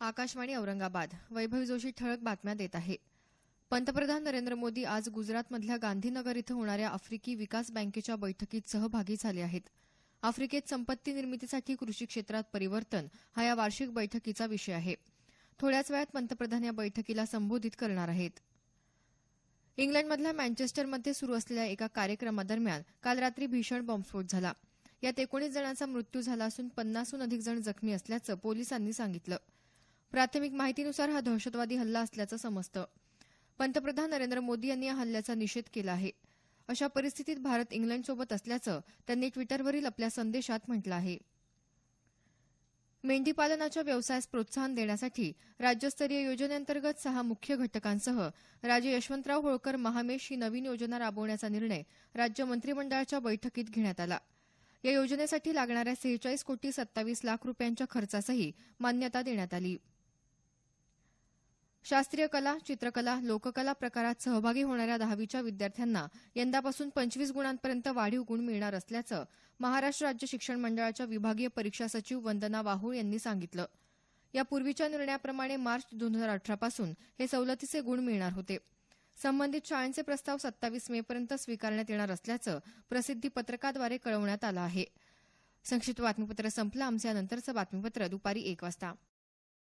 आकाशवाणी औरंगाबाद. वैभवी जोशी ठळक बातम्या देत आहे. पंतप्रधान नरेंद्र मोदी आज गुजरातमधल्या गांधीनगर इथं होणाऱ्या आफ्रिकी विकास बँकेच्या बैठकीत सहभागी झाले आहेत. आफ्रिकेत संपत्ती निर्मितीसाठी कृषी क्षेत्रात परिवर्तन हा या वार्षिक बैठकीचा विषय आहे. थोड्याच वेळात पंतप्रधान या बैठकीला संबोधित करणार आहेत. इंग्लंडमधल्या मँचेस्टरमध्ये सुरू असलेल्या एका कार्यक्रमादरम्यान काल रात्री भीषण बॉम्बस्फोट झाला. यात एकोणीस जणांचा मृत्यू झाला असून पन्नासहून अधिक जण जखमी असल्याचं पोलिसांनी सांगितलं. प्राथमिक माहितीनुसार हा दहशतवादी हल्ला असल्याचं समजतं. पंतप्रधान नरेंद्र मोदी यांनी या हल्ल्याचा निषेध केला आहे. अशा परिस्थितीत भारत इंग्लंडसोबत असल्याचं त्यांनी ट्विटरवरील आपल्या संदेशात म्हटलं आहे. मेंढीपालनाच्या व्यवसायास प्रोत्साहन देण्यासाठी राज्यस्तरीय योजनेअंतर्गत सहा मुख्य घटकांसह राजे यशवंतराव होळकर महामेश ही नवीन योजना राबवण्याचा निर्णय राज्य मंत्रिमंडळाच्या बैठकीत घेण्यात आला. या योजनेसाठी लागणाऱ्या सेहेचाळीस कोटी सत्तावीस लाख रुपयांच्या खर्चासही मान्यता देण्यात आली. शास्त्रीय कला चित्रकला लोककला प्रकारात सहभागी होणाऱ्या दहावीच्या विद्यार्थ्यांना यंदापासून पंचवीस गुणांपर्यंत वाढीव गुण मिळणार असल्याचं महाराष्ट्र राज्य शिक्षण मंडळाच्या विभागीय परीक्षा सचिव वंदना वाहूळ यांनी सांगितलं. यापूर्वीच्या निर्णयाप्रमाणे मार्च दोन हजार अठरापासून हे सवलतीचे गुण मिळणार होते. संबंधित शाळांचे प्रस्ताव सत्तावीस मेपर्यंत स्वीकारण्यात येणार असल्याचं प्रसिद्धी पत्रकाद्वारे कळवण्यात आलं आहे. संक्षिप्त बातमीपत्र संपलं. आमचं यानंतरचं बातमीपत्र दुपारी एक वाजता.